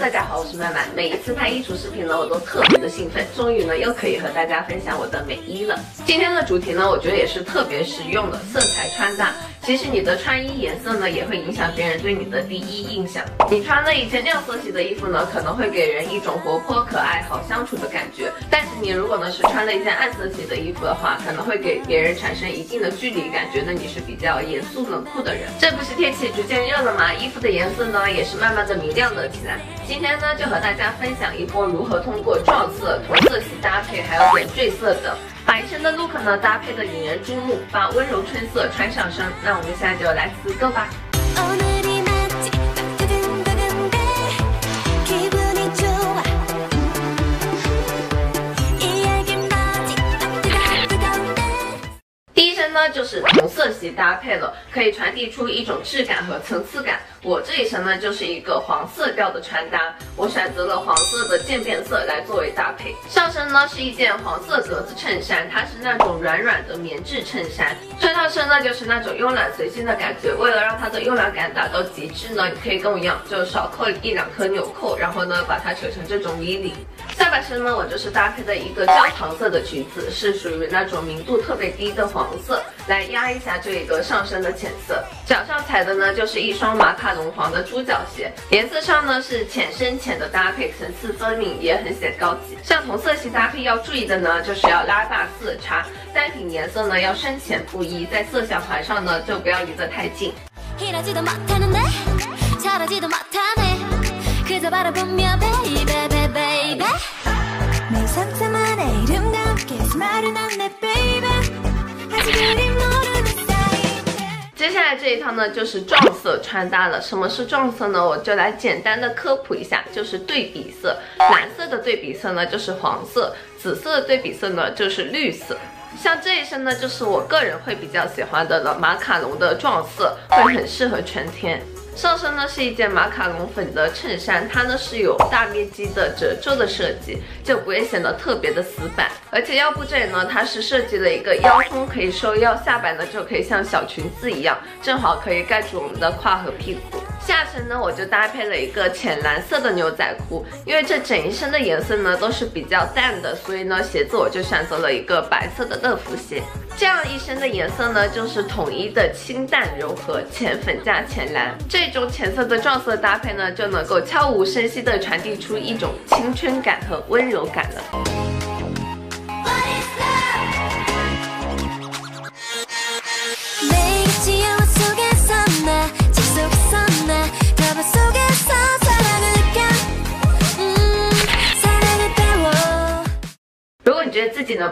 大家好，我是曼曼。每一次拍衣橱视频呢，我都特别的兴奋，终于呢又可以和大家分享我的美衣了。今天的主题呢，我觉得也是特别实用的，色彩穿搭。其实你的穿衣颜色呢，也会影响别人对你的第一印象。你穿了一件亮色系的衣服呢，可能会给人一种活泼可爱、好相处的感觉。但是你如果呢是穿了一件暗色系的衣服的话，可能会给别人产生一定的距离感，觉得你是比较严肃冷酷的人。这不是天气逐渐热了吗？衣服的颜色呢，也是慢慢的明亮了起来。今今天呢，就和大家分享一波如何通过撞色、同色系搭配，还有点缀色等。把一身的 look 呢搭配的引人注目，把温柔春色穿上身。那我们现在就来四个吧。就是同色系搭配了，可以传递出一种质感和层次感。我这一身呢就是一个黄色调的穿搭，我选择了黄色的渐变色来作为搭配。上身呢是一件黄色格子衬衫，它是那种软软的棉质衬衫，穿上身呢就是那种慵懒随性的感觉。为了让它的慵懒感达到极致呢，你可以跟我一样，就少扣一两颗纽扣，然后呢把它扯成这种 V 领。下半身呢我就是搭配的一个焦糖色的橘子，是属于那种明度特别低的黄色，来压一下这个上身的浅色。脚上踩的呢就是一双马卡。龙黄的猪脚鞋，颜色上呢是浅深浅的搭配，层次分明，也很显高级。像同色系搭配要注意的呢，就是要拉大色差，单品颜色呢要深浅不一，在色相环上呢就不要离得太近。这一套呢，就是撞色穿搭了。什么是撞色呢？我就来简单的科普一下，就是对比色。蓝色的对比色呢，就是黄色；紫色的对比色呢，就是绿色。像这一身呢，就是我个人会比较喜欢的了，马卡龙的撞色会很适合春天。上身呢是一件马卡龙粉的衬衫，它呢是有大面积的褶皱的设计，就不会显得特别的死板。而且腰部这里呢，它是设计了一个腰封，可以收腰，下摆呢就可以像小裙子一样，正好可以盖住我们的胯和屁股。下身呢，我就搭配了一个浅蓝色的牛仔裤，因为这整一身的颜色呢都是比较淡的，所以呢鞋子我就选择了一个白色的乐福鞋。这样一身的颜色呢，就是统一的清淡柔和，浅粉加浅蓝，这种浅色的撞色搭配呢，就能够悄无声息的传递出一种青春感和温柔感了。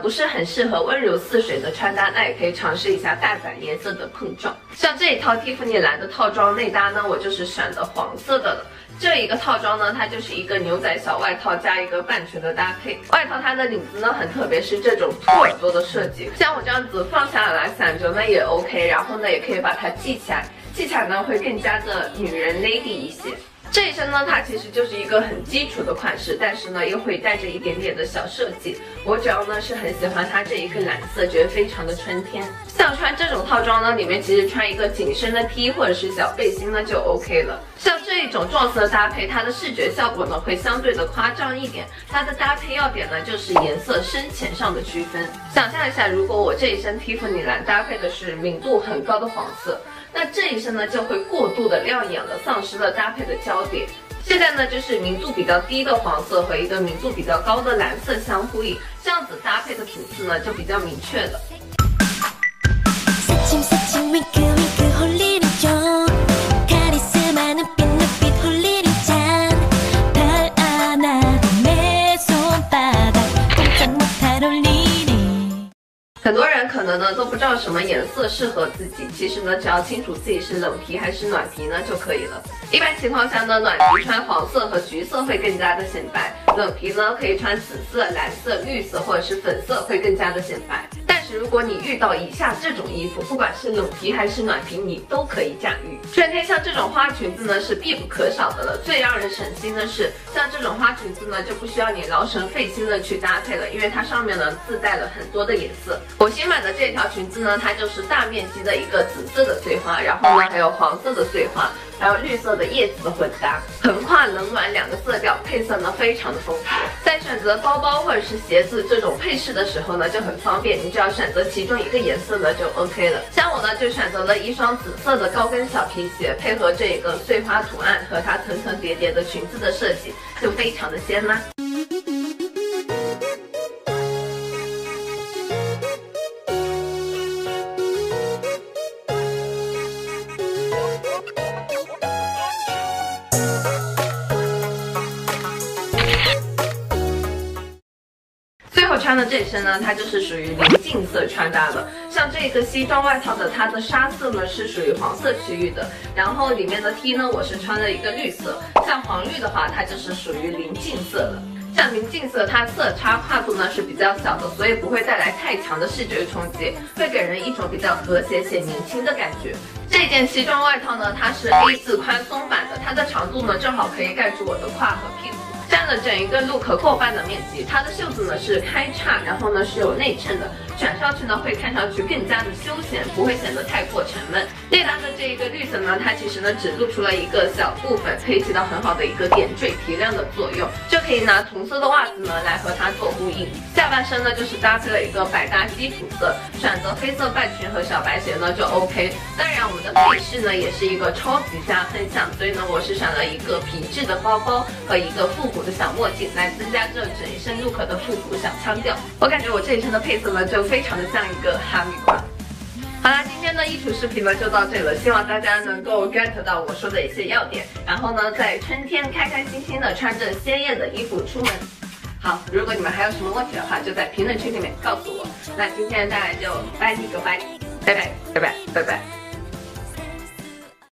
不是很适合温柔似水的穿搭，那也可以尝试一下大胆颜色的碰撞。像这一套蒂芙尼蓝的套装内搭呢，我就是选的黄色的了。这一个套装呢，它就是一个牛仔小外套加一个半裙的搭配。外套它的领子呢很特别，是这种兔耳朵的设计。像我这样子放下来散着呢也 OK，然后呢也可以把它系起来，系起来呢会更加的女人 lady 一些。这一身呢，它其实就是一个很基础的款式，但是呢又会带着一点点的小设计。我主要呢是很喜欢它这一个蓝色，觉得非常的春天。像穿这种套装呢，里面其实穿一个紧身的 T 或者是小背心呢就 OK 了。像这一种撞色搭配，它的视觉效果呢会相对的夸张一点。它的搭配要点呢就是颜色深浅上的区分。想象一下，如果我这一身蒂芙尼蓝搭配的是明度很高的黄色。那这一身呢就会过度的亮眼了，丧失了搭配的焦点。现在呢就是明度比较低的黄色和一个明度比较高的蓝色相呼应，这样子搭配的主次呢就比较明确了。能呢都不知道什么颜色适合自己，其实呢只要清楚自己是冷皮还是暖皮呢就可以了。一般情况下呢，暖皮穿黄色和橘色会更加的显白，冷皮呢可以穿紫色、蓝色、绿色或者是粉色会更加的显白。如果你遇到以下这种衣服，不管是冷皮还是暖皮，你都可以驾驭。春天像这种花裙子呢是必不可少的了。最让人省心的是，像这种花裙子呢就不需要你劳神费心的去搭配了，因为它上面呢自带了很多的颜色。我新买的这条裙子呢，它就是大面积的一个紫色的碎花，然后呢还有黄色的碎花。还有绿色的叶子的混搭，横跨冷暖两个色调，配色呢非常的丰富。在选择包包或者是鞋子这种配饰的时候呢，就很方便，你只要选择其中一个颜色呢就 OK 了。像我呢就选择了一双紫色的高跟小皮鞋，配合这一个碎花图案和它层层叠叠的裙子的设计，就非常的仙啦。的这一身呢，它就是属于临近色穿搭的。像这个西装外套的，它的纱色呢是属于黄色区域的。然后里面的 T 呢，我是穿了一个绿色。像黄绿的话，它就是属于临近色的。像临近色，它色差跨度呢是比较小的，所以不会带来太强的视觉冲击，会给人一种比较和谐且年轻的感觉。这件西装外套呢，它是 A 字宽松版的，它的长度呢正好可以盖住我的胯和屁股。了整一个 look 过半的面积，它的袖子呢是开叉，然后呢是有内衬的，卷上去呢会看上去更加的休闲，不会显得太过沉闷。内搭的这一个绿色呢，它其实呢只露出了一个小部分，可以起到很好的一个点缀提亮的作用，就可以拿同色的袜子呢来和它做呼应。下半身呢就是搭配了一个百搭基础色，选择黑色半裙和小白鞋呢就 OK。当然我们的配饰呢也是一个超级加分项，所以呢我是选了一个皮质的包包和一个复古。的小墨镜来增加这整一身 look 的复古小腔调，我感觉我这一身的配色呢就非常的像一个哈密瓜。好啦，今天的衣橱视频呢就到这里了，希望大家能够 get 到我说的一些要点，然后呢在春天开开心心的穿着鲜艳的衣服出门。好，如果你们还有什么问题的话，就在评论区里面告诉我。那今天大家就拜你个拜，拜拜拜拜拜拜。